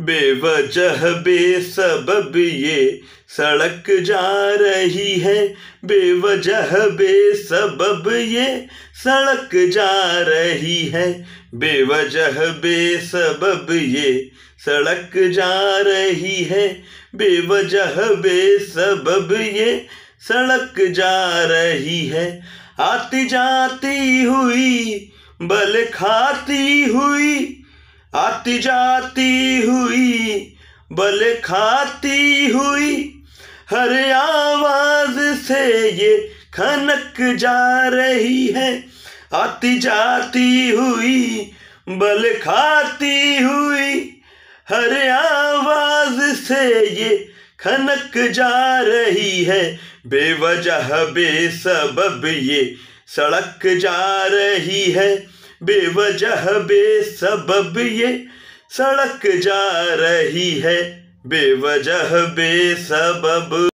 बेवजह बेसबब ये सड़क जा रही है। बेवजह बेसबब ये सड़क जा रही है। बेवजह बेसबब ये सड़क जा रही है। बेवजह बेसबब ये सड़क जा रही है। आती जाती हुई, बल खाती हुई आती जाती हुई, बल खाती हुई, हर आवाज़ से ये खनक जा रही है। आती जाती हुई, बल खाती हुई, हर आवाज़ से ये खनक जा रही है। बेवजह बेसबब ये सड़क जा रही है। बेवजह बेसबब ये सड़क जा रही है। बेवजह बेसबब